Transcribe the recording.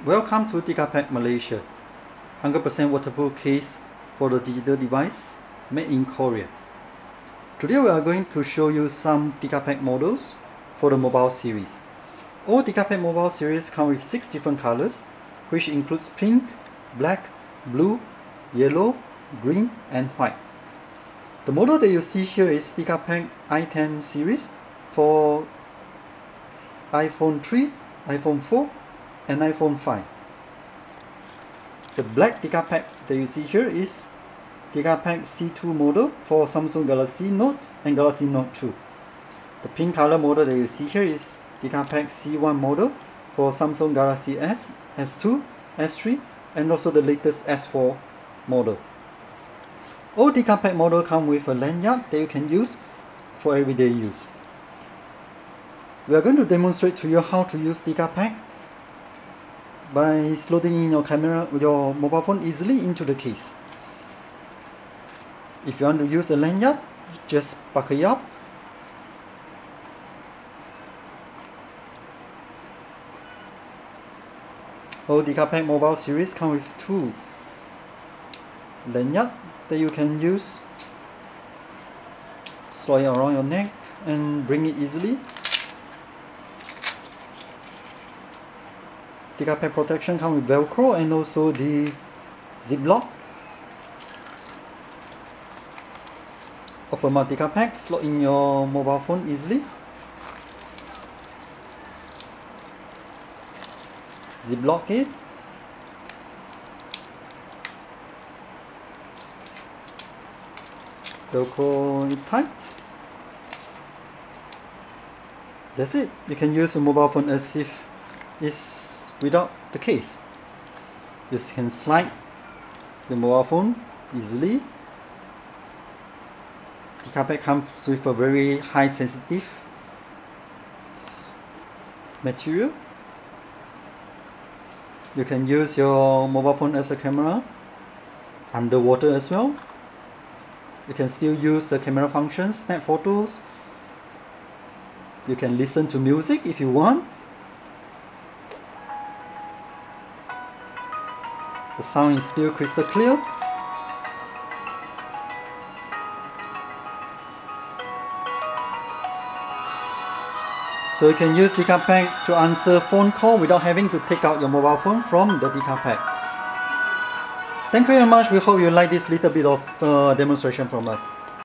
Welcome to DiCAPac Malaysia 100% waterproof case for the digital device made in Korea. Today we are going to show you some DiCAPac models for the mobile series. All DiCAPac mobile series come with 6 different colors which includes pink, black, blue, yellow, green and white. The model that you see here is DiCAPac i10 series for iPhone 3, iPhone 4 and iPhone 5. The black DiCAPac that you see here is DiCAPac C2 model for Samsung Galaxy Note and Galaxy Note 2. The pink color model that you see here is DiCAPac C1 model for Samsung Galaxy S, S2, S3 and also the latest S4 model. All DiCAPac model come with a lanyard that you can use for everyday use. We are going to demonstrate to you how to use DiCAPac by slotting in your camera, your mobile phone easily into the case. If you want to use a lanyard, just buckle it up. Oh, All DiCAPac mobile series come with two lanyard that you can use slide around your neck and bring it easily DiCAPac protection comes with velcro and also the ziplock open my DiCAPac slot in your mobile phone easily ziplock it Velcro it tight. That's it. You can use a mobile phone as if it's without the case. You can slide the mobile phone easily. The carpet comes with a very high sensitive material. You can use your mobile phone as a camera underwater as well you can still use the camera function, snap photos. You can listen to music if you want. The sound is still crystal clear. So you can use DiCAPac to answer phone call without having to take out your mobile phone from the DiCAPac. Thank you very much. We hope you like this little bit of uh, demonstration from us.